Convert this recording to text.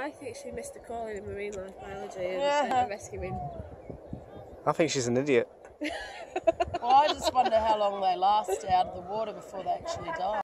I think she missed a calling in marine life biology and uh, rescuing. I think she's an idiot. Well, I just wonder how long they last out of the water before they actually die.